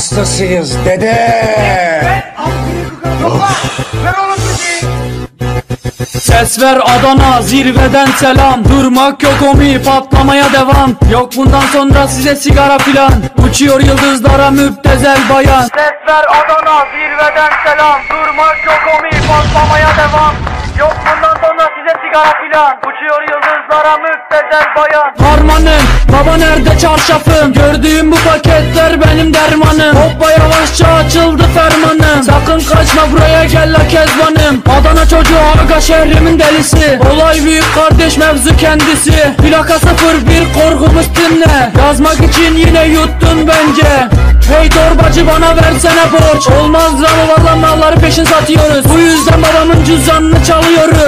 hastasıyız dede. Ses ver Adana zirveden selam. Durmak yok omi patlamaya devam. Yok bundan sonra size sigara filan. Uçuyor yıldızlara müptezel bayan. Ses ver Adana zirveden selam. Durmak yok omi patlamaya devam. Yok bundan sonra size sigara filan. Uçuyor yıldızlara müptezel bayan. Harmanım baba nerede çarşafım? Gördüğüm bu paketler benim dermanım. Hoppa yavaşça açıldı fermanım. Sakın kaçma buraya gel la kezbanım. Adana çocuğu aga şehrimin delisi. Olay büyük kardeş mevzu kendisi. Plaka 01 korkumuz dinle. Yazmak için yine yuttun bence. Hey torbacı bana versene borç. Olmaz lan valla peşin satıyoruz. Bu yüzden babamın cüzdanını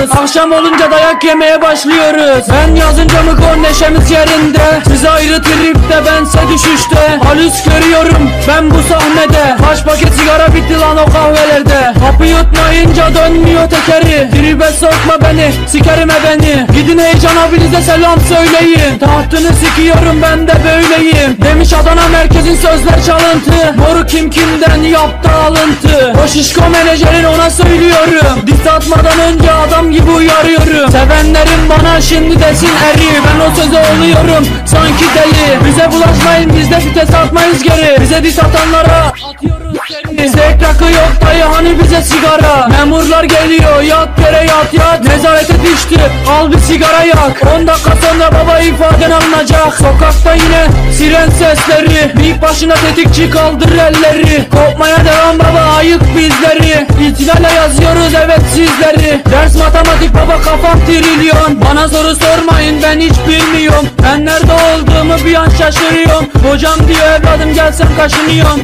çalıyoruz Akşam olunca dayak yemeye başlıyoruz. Ben yazınca mı gol neşemiz yerinde? Siz ayrı tripte bense düşüşte. Halüs görüyorum ben bu sahnede. Kaç paket sigara bitti lan o kahvelerde dönmüyor tekeri. Tribe sokma beni sikerim beni Gidin heyecan abinize selam söyleyin. Tahtını sikiyorum ben de böyleyim. Demiş Adana merkezin sözler çalıntı. Moru kim kimden yaptı alıntı. O şişko menajerin ona söylüyorum. Diss atmadan önce adam gibi uyarıyorum Sevenlerim bana şimdi desin eri. Ben o söze oluyorum sanki deli. Bize bulaşmayın biz de vites atmayız geri. Bize diss atanlara atıyoruz seni. Bizde rakı yok dayı hani bize sigara? Memurlar geliyor yat yere yat yat. Nezarete düştü al bir sigara yak. 10 dakika sonra baba ifaden alınacak. Sokakta yine siren sesleri. Bir başına tetikçi kaldır elleri. Kopmaya devam baba ayık bizleri İtilale yazıyoruz evet sizleri. Ders matematik baba kafam trilyon. Bana soru sormayın ben hiç bilmiyorum. Ben nerede olduğumu bir an şaşırıyorum. Hocam diyor evladım gelsen kaşınıyorum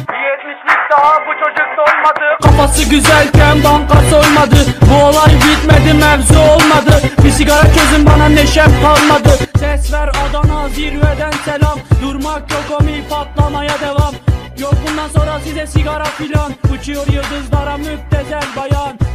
daha bu çocuk dolmadı. Kafası güzelken banka soymadı. Bu olay bitmedi mevzu olmadı. Bir sigara çözün bana neşem kalmadı. Ses ver Adana zirveden selam. Durmak yok omi patlamaya devam Yok bundan sonra size sigara filan. Uçuyor yıldızlara müptezel bayan